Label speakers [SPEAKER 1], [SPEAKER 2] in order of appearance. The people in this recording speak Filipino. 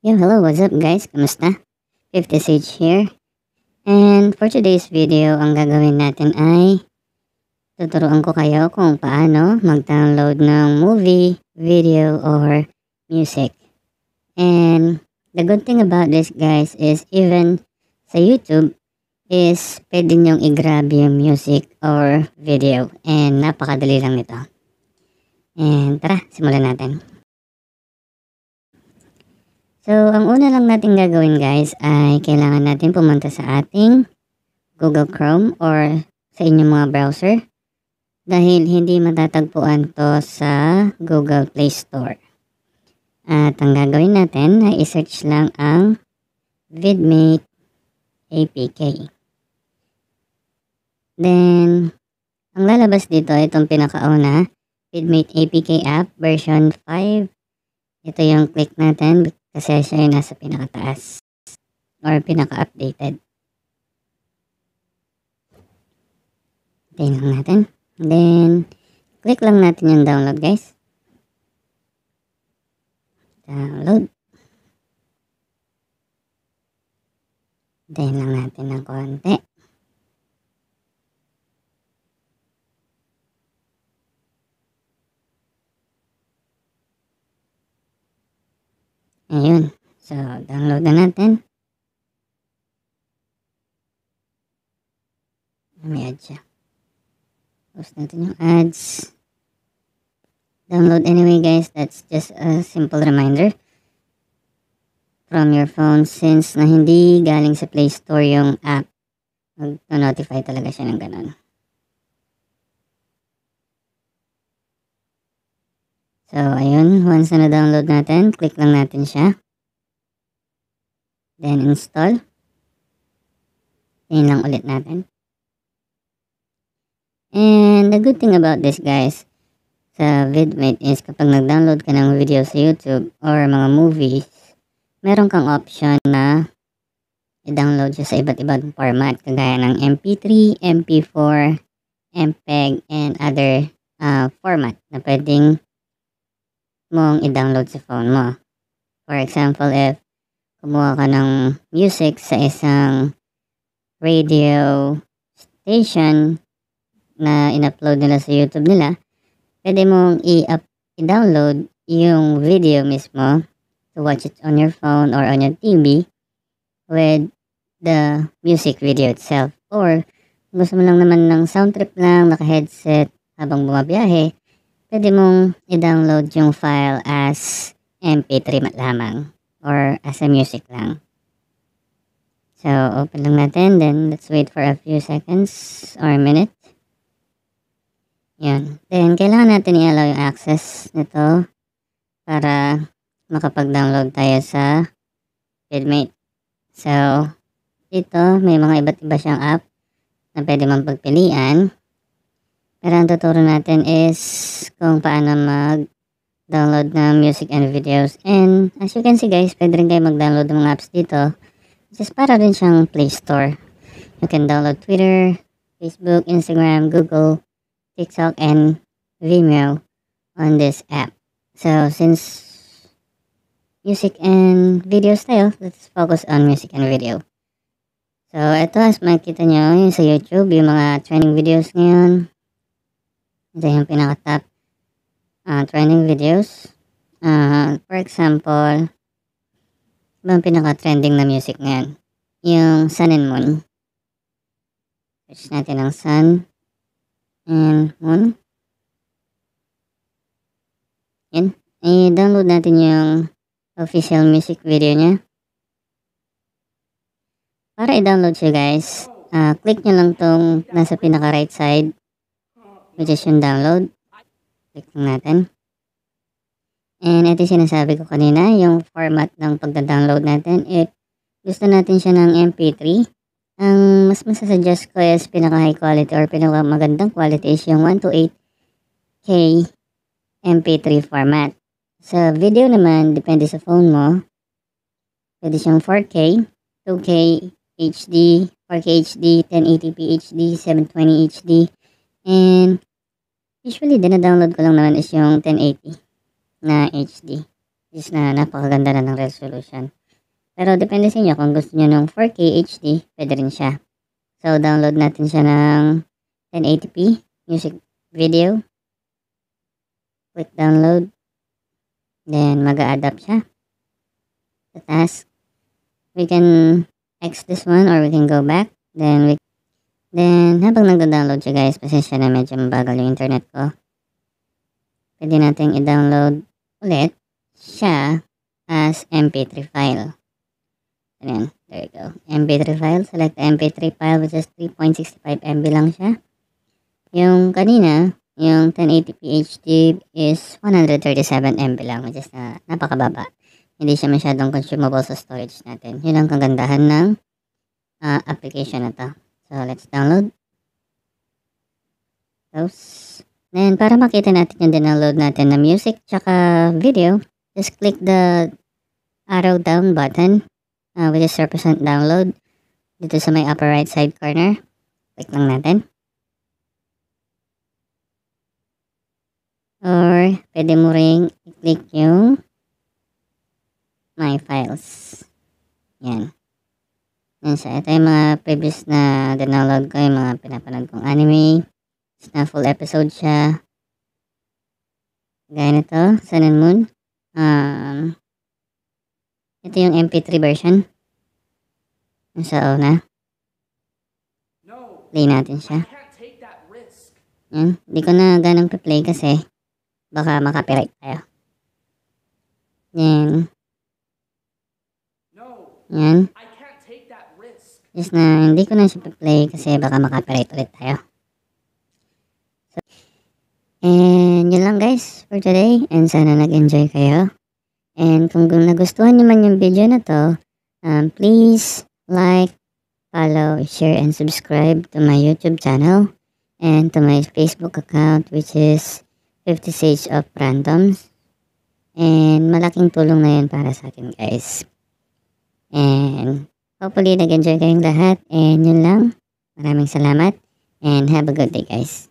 [SPEAKER 1] Yo, hello, what's up guys? Kamusta? 50 Sage here. And for today's video, ang gagawin natin ay tuturuan ko kayo kung paano mag-download ng movie, video, or music. And the good thing about this guys is even sa YouTube is pwede nyong i-grab yung music or video. And napakadali lang nito. And tara, simulan natin. So, ang una lang natin gagawin guys ay kailangan natin pumunta sa ating Google Chrome or sa inyong mga browser dahil hindi matatagpuan to sa Google Play Store. At ang gagawin natin ay isearch lang ang VidMate APK. Then, ang lalabas dito, itong pinakauna, VidMate APK app version 5. Ito yung click natin kasi siya yung nasa pinakataas or pinaka-updated. Lang natin. Then, click lang natin yung download guys. Download. Hintayin lang natin ng konti. Ayun. So, download na natin. May ads siya. Post natin yung ads. Download anyway guys. That's just a simple reminder from your phone since na hindi galing sa Play Store yung app. Mag-notify talaga siya ng ganun. So, ayun. Once na na-download natin, click lang natin siya. Then, install. Then lang ulit natin. And the good thing about this, guys, sa VidMate is kapag nag-download ka ng video sa YouTube or mga movies, meron kang option na i-download siya sa iba't ibang format kagaya ng MP3, MP4, MPEG, and other uh, format na pwedeng mong i-download sa phone mo. For example, if kumuha ka ng music sa isang radio station na in-upload nila sa YouTube nila, pwede mong i-download yung video mismo to watch it on your phone or on your TV with the music video itself. Or gusto mo lang naman ng sound trip lang, naka-headset habang bumabiyahe, pwede mong i-download yung file as MP3 lamang or as a music lang. So, open lang natin. Then, let's wait for a few seconds or a minute. Yan. Then, kailangan natin i-allow yung access nito para makapag-download tayo sa FeedMate. So, dito, may mga iba't iba siyang app na pwede mong pagpilian. Pero ang tuturo natin is kung paano mag-download ng music and videos. And as you can see guys, pwede rin kayo mag-download ng mga apps dito. Just para rin siyang Play Store. You can download Twitter, Facebook, Instagram, Google, TikTok, and Vimeo on this app. So since music and videos tayo, let's focus on music and video. So ito as makikita nyo yung sa YouTube, yung mga trending videos ngayon. Ito yung pinaka-top uh, trending videos. Uh, for example, ano ang pinaka-trending na music ngayon? Yung Sun and Moon. Search natin ang Sun and Moon. Yan. I-download natin yung official music video niya. Para i-download siya guys, uh, click nyo lang tong nasa pinaka right side which is yung download. Click natin. And ito yung sinasabi ko kanina, yung format ng pagda-download natin. If gusto natin siya ng MP3, ang mas masasuggest ko is pinaka high quality or pinaka magandang quality is yung 128K MP3 format. Sa video naman, depende sa phone mo, pwede siyang 4K, 2K HD, 4K HD, 1080p HD, 720 HD, and Usually, dina-download ko lang naman is yung 1080 na HD. Is na napakaganda na ng resolution. Pero depende sa inyo kung gusto niyo ng 4K HD, pwede rin siya. So download natin siya ng 1080p music video. Click download. Then mag-a-adapt siya. The task. We can X this one or we can go back. Then we Then, habang nagda-download siya guys, pasensya na medyo mabagal yung internet ko. Pwede natin i-download ulit siya as MP3 file. Ayan, there you go. MP3 file. Select the MP3 file which is 3.65 MB lang siya. Yung kanina, yung 1080p HD is 137 MB lang which is na napakababa. Hindi siya masyadong consumable sa storage natin. Yun ang kagandahan ng uh, application na to. So, let's download. Close. Then, para makita natin yung download natin na music tsaka video, just click the arrow down button uh, which is represent download dito sa may upper right side corner. Click lang natin. Or, pwede mo ring i-click yung my files. Yan. Yan siya. Ito yung mga previous na download ko, yung mga pinapanood kong anime. Na full episode siya. Gaya nito, Sun and Moon. Um, ito yung MP3 version. Nasa una. Play natin siya. Yan. Hindi ko na ganang play kasi baka makapiright tayo. Yan. Yan. Just na hindi ko na siya play kasi baka makapiright ulit tayo. So, and yun lang guys for today. And sana nag-enjoy kayo. And kung nagustuhan nyo man yung video na to, um, please like, follow, share, and subscribe to my YouTube channel and to my Facebook account which is 50 Sage of Randoms. And malaking tulong na yan para sa akin guys. And Hopefully, nag-enjoy kayong lahat. And yun lang. Maraming salamat. And have a good day, guys.